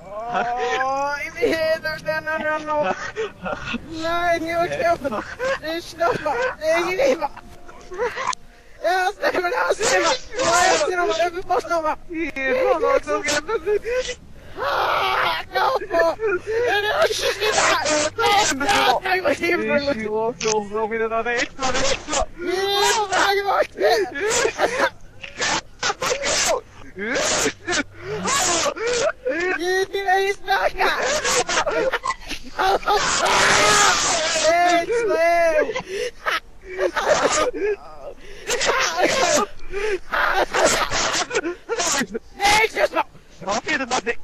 Oh, i heder den och Nej, det var knappt. Det är snabba. Det är ingen liva. Jag stämmer, jag stämmer. Jag stämmer, jag vill bara snabba. Ah, no, po. Det var snabba. Jag var himla. Jag Iedereen snakken! Nee, nee! Nee, zus! Waarom vind je dat nou dik?